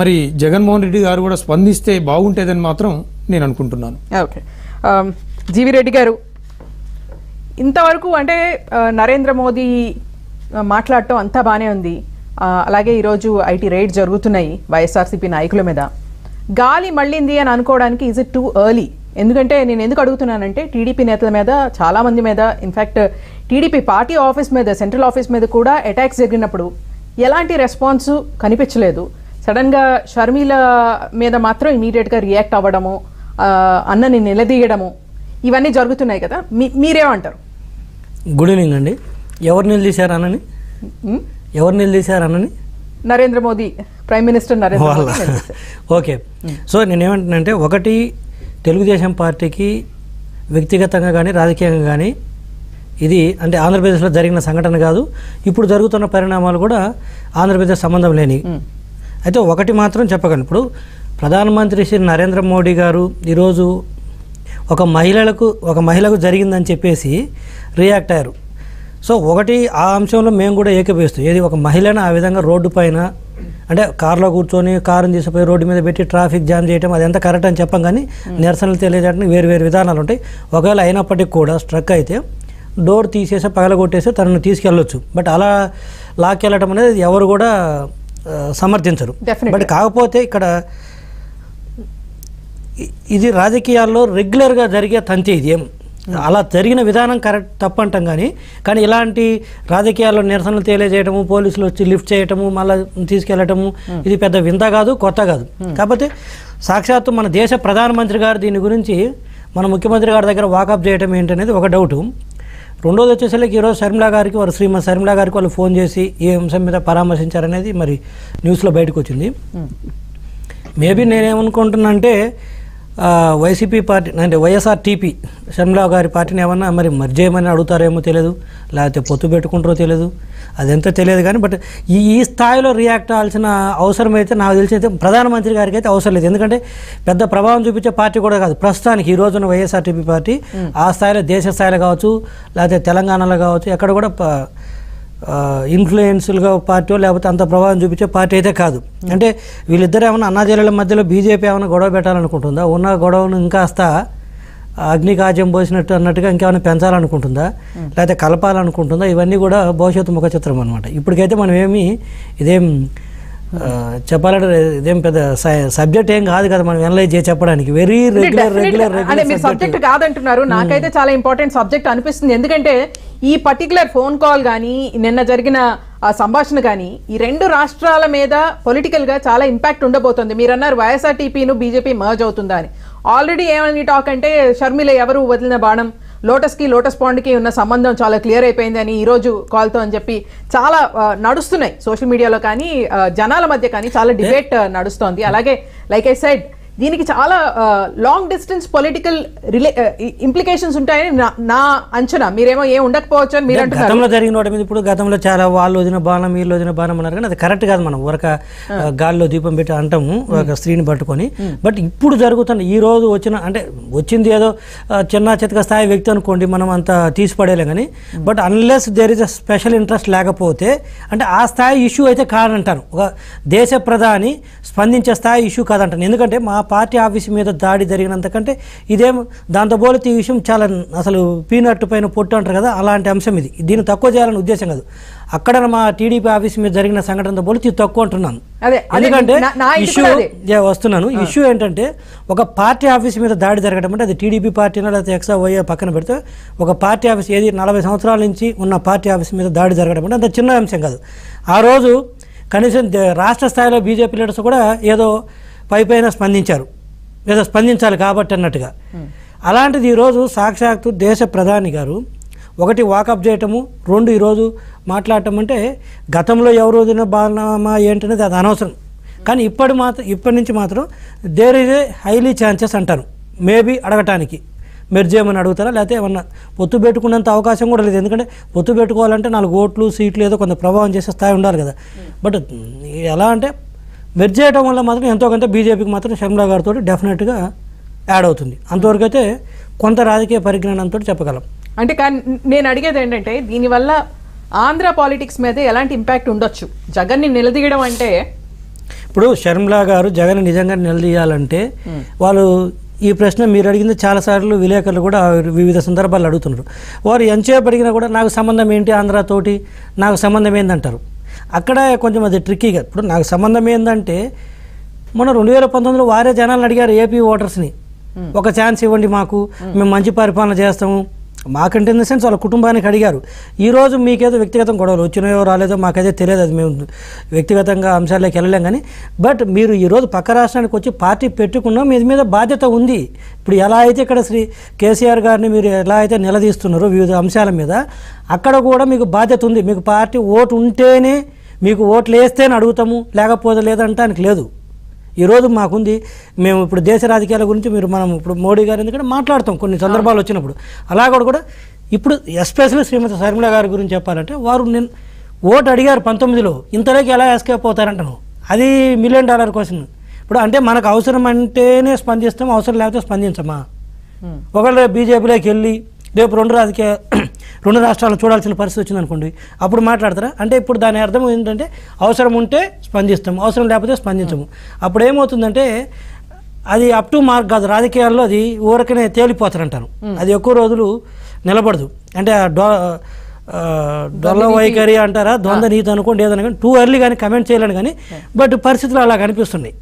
మరి జగన్మోహన్ రెడ్డి గారు కూడా స్పందిస్తే బాగుంటేదని మాత్రం నేను అనుకుంటున్నాను. ఓకే. జీవి రెడ్డి గారు ఇంతవరకు అంటే నరేంద్ర మోదీ మాట్లాడటం అంతా బాగానే ఉంది. అలాగే ఈరోజు ఐటీ రైడ్ జరుగుతున్నాయి వైఎస్ఆర్సీపీ నాయకుల మీద. గాలి మళ్ళింది అని అనుకోవడానికి ఈజ్ ఇట్ టూ ఎర్లీ ఎందుకంటే నేను ఎందుకు అడుగుతున్నానంటే టీడీపీ నేతల మీద చాలామంది మీద in fact TDP party office మీద సెంట్రల్ ఆఫీస్ మీద కూడా అటాక్స్ జరిగినప్పుడు ఎలాంటి రెస్పాన్స్ కనిపించలేదు. సడన్గా షర్మిల మీద మాత్రం ఇమీడియట్గా రియాక్ట్ అవ్వడము అన్నని నిలదీయడము ఇవన్నీ జరుగుతున్నాయి కదా. మీ మీరేమంటారు? గుడ్ ఈవినింగ్ అండి. ఎవరు నిలదీశారు అన్నని? ఎవరు నిలదీశారు అన్నని? Narendra Modi prime minister Narendra Modi. Okay so నేనేమంటున్నానంటే ఒకటి తెలుగుదేశం పార్టీకి వ్యక్తిగతంగా కానీ రాజకీయంగా కానీ ఇది అంటే ఆంధ్రప్రదేశ్లో జరిగిన సంఘటన కాదు. ఇప్పుడు జరుగుతున్న పరిణామాలు కూడా ఆంధ్రప్రదేశ్ సంబంధం లేని. అయితే ఒకటి మాత్రం చెప్పగలను. ఇప్పుడు ప్రధానమంత్రి శ్రీ నరేంద్ర మోడీ గారు ఈరోజు ఒక మహిళలకు ఒక మహిళకు జరిగిందని చెప్పేసి రియాక్ట్ అయ్యారు. సో ఒకటి ఆ అంశంలో మేము కూడా ఏకీభవిస్తాం. ఏది ఒక మహిళను ఆ విధంగా రోడ్డు పైన అంటే కారులో కూర్చొని కారుని తీసుకుపోయి రోడ్డు మీద పెట్టి ట్రాఫిక్ జామ్ చేయడం అది ఎంత కరెక్ట్ అని చెప్పం కానీ నిరసనలు తెలియజేయడానికి వేరు వేరు విధానాలు ఉంటాయి. ఒకవేళ అయినప్పటికీ కూడా స్ట్రక్ అయితే డోర్ తీసేసి పగలగొట్టేసి తనను తీసుకెళ్ళొచ్చు. బట్ అలా లాక్కెళ్ళటం అనేది ఎవరు కూడా సమర్థించరు. బట్ కాకపోతే ఇక్కడ ఇది రాజకీయాల్లో రెగ్యులర్గా జరిగే తంతి ఇది. ఏం అలా జరిగిన విధానం కరెక్ట్ తప్పు అంటాం కానీ కానీ ఇలాంటి రాజకీయాల్లో నిరసనలు తెలియజేయటము పోలీసులు వచ్చి లిఫ్ట్ చేయటము మళ్ళీ తీసుకెళ్ళటము ఇది పెద్ద వింత కాదు కొత్త కాదు. కాకపోతే సాక్షాత్తు మన దేశ ప్రధానమంత్రి గారు దీని గురించి మన ముఖ్యమంత్రి గారి దగ్గర వాకప్ చేయటం ఏంటనేది ఒక డౌటు. రెండోది వచ్చేసరికి ఈరోజు శర్మిలా గారికి వారు శ్రీమతి శర్మిలా గారికి వాళ్ళు ఫోన్ చేసి ఈ అంశం మీద పరామర్శించారనేది మరి న్యూస్లో బయటకు వచ్చింది. మేబీ నేనేమనుకుంటున్నా అంటే వైసీపీ పార్టీ అంటే వైఎస్ఆర్ టీపీ షర్మిలా గారి పార్టీని ఏమన్నా మరి మర్జ్ చేయమని అడుగుతారేమో తెలియదు లేకపోతే పొత్తు పెట్టుకుంటారో తెలియదు అదంతా తెలియదు కానీ బట్ ఈ ఈ స్థాయిలో రియాక్ట్ అవ్వాల్సిన అవసరం అయితే నాకు తెలిసి అయితే ప్రధానమంత్రి గారికి అయితే అవసరం లేదు. ఎందుకంటే పెద్ద ప్రభావం చూపించే పార్టీ కూడా కాదు. ప్రస్తుతానికి ఈ రోజున వైఎస్ఆర్టీపీ పార్టీ ఆ స్థాయిలో దేశ స్థాయిలో కావచ్చు లేకపోతే తెలంగాణలో కావచ్చు ఎక్కడ కూడా ఇన్ఫ్లుయెన్స్లుగా పార్టీ లేకపోతే అంత ప్రభావం చూపించే పార్టీ అయితే కాదు. అంటే వీళ్ళిద్దరు ఏమైనా అన్నాజీల మధ్యలో బీజేపీ ఏమైనా గొడవ పెట్టాలనుకుంటుందా? ఉన్న గొడవను ఇంకాస్త అగ్ని కాజ్యం పోసినట్టు అన్నట్టుగా ఇంకేమైనా పెంచాలనుకుంటుందా? లేకపోతే కలపాలనుకుంటుందా? ఇవన్నీ కూడా భవిష్యత్తు ముఖ చిత్రం అనమాట ఇప్పటికైతే మనం ఏమి ఇదేం చెప్పాలంటే ఇదేం పెద్ద సబ్జెక్ట్ ఏం కాదు కదా మనం ఎనలైజ్ చేసి చెప్పడానికి. వెరీ రెగ్యులర్ రెగ్యులర్ అంటే మీరు సబ్జెక్ట్ కాదంటున్నారు. నాకైతే చాలా ఇంపార్టెంట్ సబ్జెక్ట్ అనిపిస్తుంది. ఎందుకంటే ఈ పర్టికులర్ ఫోన్ కాల్ కానీ నిన్న జరిగిన ఆ సంభాషణ కానీ ఈ రెండు రాష్ట్రాల మీద పొలిటికల్గా చాలా ఇంపాక్ట్ ఉండబోతుంది. మీరు అన్నారు వైఎస్ఆర్టీపీను బీజేపీ మర్జ్ అవుతుందా అని. ఆల్రెడీ ఏమని టాక్ అంటే షర్మిల ఎవరు వదిలిన బాణం? లోటస్కి లోటస్ పాండ్కి ఉన్న సంబంధం చాలా క్లియర్ అయిపోయింది అని ఈరోజు కాల్తో అని చెప్పి చాలా నడుస్తున్నాయి సోషల్ మీడియాలో కానీ జనాల మధ్య కానీ చాలా డిబేట్ నడుస్తోంది. అలాగే లైక్ ఐ సైడ్ దీనికి చాలా long distance political relay implications ఉంటాయని నా- నా అంచనా. మీరేమో ఏం ఉండకపోవచ్చు అని మీరు గతంలో జరిగిన వాటి మీద ఇప్పుడు గతంలో చాలా వాళ్ళు వదిన బాణం వీళ్ళు వదిన బాణం అన్నారు కానీ అది కరెక్ట్ కాదు మనం. ఒక గాల్లో దీపం పెట్టి అంటాము ఒక స్త్రీని పట్టుకొని. బట్ ఇప్పుడు జరుగుతున్న ఈ రోజు వచ్చిన అంటే వచ్చింది ఏదో చిన్న చితక స్థాయి వ్యక్తి అనుకోండి మనం అంత తీసి పడేయలేం కానీ but unless there is a special interest లేకపోతే అంటే ఆ స్థాయి ఇష్యూ అయితే కాదంటాను ఒక దేశ ప్రధాని స్పందించే స్థాయి ఇష్యూ కాదంటాను ఎందుకంటే మా పార్టీ ఆఫీస్ మీద దాడి జరిగినంతకంటే ఇదేం దాంతో పోలితే ఈ విషయం చాలా అసలు పీనట్ పైన పొట్టు అంటారు కదా అలాంటి అంశం ఇది. దీన్ని తక్కువ చేయాలని ఉద్దేశం కాదు. అక్కడ మా టీడీపీ ఆఫీస్ మీద జరిగిన సంఘటనతో పోలితే ఇది తక్కువ అంటున్నాను. ఎందుకంటే ఇష్యూ వస్తున్నాను. ఇష్యూ ఏంటంటే ఒక పార్టీ ఆఫీస్ మీద దాడి జరగడం అంటే అది టీడీపీ పార్టీనా లేకపోతే ఎక్సా వైఏ పక్కన పెడితే ఒక పార్టీ ఆఫీస్ ఏది నలభై సంవత్సరాల నుంచి ఉన్న పార్టీ ఆఫీస్ మీద దాడి జరగడం అంటే అంత చిన్న అంశం కాదు. ఆ రోజు కనీసం రాష్ట్ర స్థాయిలో బీజేపీ లీడర్స్ కూడా ఏదో పై పైన స్పందించారు. ఏదో స్పందించాలి కాబట్టి అన్నట్టుగా. అలాంటిది ఈరోజు సాక్షాత్తు దేశ ప్రధాని గారు ఒకటి వాకప్ చేయటము రెండు ఈరోజు మాట్లాడటం అంటే గతంలో ఎవరు వదిన బాలనామా ఏంటనేది అది అనవసరం. కానీ ఇప్పటి మాత్రం ఇప్పటి నుంచి మాత్రం there is a highly chances అంటారు. మేబీ అడగటానికి. మెర్జ్ చేయమని అడుగుతారా? లేకపోతే ఏమన్నా పొత్తు పెట్టుకునేంత అవకాశం కూడా లేదు. ఎందుకంటే పొత్తు పెట్టుకోవాలంటే నాలుగు ఓట్లు సీట్లు ఏదో కొంత ప్రభావం చేసే స్థాయి ఉండాలి కదా. బట్ ఎలా అంటే మెర్జ్ చేయడం వల్ల మాత్రం ఎంతో కొంత బీజేపీకి మాత్రం షర్మిలా గారితో డెఫినెట్గా యాడ్ అవుతుంది. అంతవరకు అయితే కొంత రాజకీయ పరిజ్ఞానంతో చెప్పగలం. అంటే కానీ నేను అడిగేది ఏంటంటే దీనివల్ల ఆంధ్ర పాలిటిక్స్ మీద ఎలాంటి ఇంపాక్ట్ ఉండొచ్చు? జగన్ని నిలదీయడం అంటే? ఇప్పుడు షర్మిలా గారు జగన్ నిజంగా నిలదీయాలంటే వాళ్ళు ఈ ప్రశ్న మీరు అడిగింది చాలాసార్లు విలేకరులు కూడా వివిధ సందర్భాల్లో అడుగుతున్నారు. వారు ఎంతసేపు అడిగినా కూడా నాకు సంబంధం ఏంటి ఆంధ్రతోటి నాకు సంబంధం ఏందంటారు? అక్కడ కొంచెం అది ట్రిక్కీగా ఇప్పుడు నాకు సంబంధం ఏందంటే మొన్న రెండు వేల పంతొమ్మిదిలో వారే జనాలను అడిగారు ఏపీ ఓటర్స్ని ఒక ఛాన్స్ ఇవ్వండి మాకు మేము. మంచి పరిపాలన చేస్తాము. మాకంటే ఇన్ ద సెన్స్ వాళ్ళ కుటుంబానికి అడిగారు. ఈరోజు మీకేదో వ్యక్తిగతం గొడవలు వచ్చినాయో రాలేదో మాకైతే తెలియదు. అది మేము వ్యక్తిగతంగా అంశాల్లోకి వెళ్ళలేం కానీ బట్ మీరు ఈరోజు పక్క రాష్ట్రానికి వచ్చి పార్టీ పెట్టుకున్నా మీ మీద బాధ్యత ఉంది. ఇప్పుడు ఎలా అయితే ఇక్కడ శ్రీ కేసీఆర్ గారిని మీరు ఎలా అయితే నిలదీస్తున్నారో వివిధ అంశాల మీద అక్కడ కూడా మీకు బాధ్యత ఉంది. మీకు పార్టీ ఓటు ఉంటేనే మీకు ఓట్లు వేస్తేనే అడుగుతాము లేకపోతే లేదంటానికి లేదు. ఈరోజు మాకుంది మేము ఇప్పుడు దేశ రాజకీయాల గురించి మీరు మనం ఇప్పుడు మోడీ గారు ఎందుకంటే మాట్లాడతాం కొన్ని సందర్భాలు వచ్చినప్పుడు. అలా కూడా ఇప్పుడు ఎస్పెషల్లీ శ్రీమతి శర్మిల గారి గురించి చెప్పాలంటే వారు నేను ఓటు అడిగారు పంతొమ్మిదిలో ఇంతలోకి ఎలా ఎస్కేప్ అవుతారంటాను. అది మిలియన్ డాలర్ క్వశ్చన్. ఇప్పుడు అంటే మనకు అవసరం అంటేనే స్పందిస్తాం అవసరం లేకపోతే స్పందించమా? ఒకవేళ బీజేపీలోకి వెళ్ళి రేపు రెండు రాజకీయ రెండు రాష్ట్రాలను చూడాల్సిన పరిస్థితి వచ్చింది అనుకోండి. అప్పుడు మాట్లాడతారా? అంటే ఇప్పుడు దాని అర్థం ఏంటంటే అవసరం ఉంటే స్పందిస్తాం అవసరం లేకపోతే స్పందించము. అప్పుడు ఏమవుతుందంటే అది అప్ టు మార్క్ కాదు రాజకీయాల్లో అది ఊరకనే తేలిపోతారంటారు. అది ఎక్కువ రోజులు నిలబడదు. అంటే డో డొల్ల వైఖరి అంటారా? ద్వంద్వ నీతి అనుకోండి ఏదైనా కానీ టూ ఎర్లీ కానీ కమెంట్ చేయలేను కానీ బట్ పరిస్థితులు అలా కనిపిస్తున్నాయి.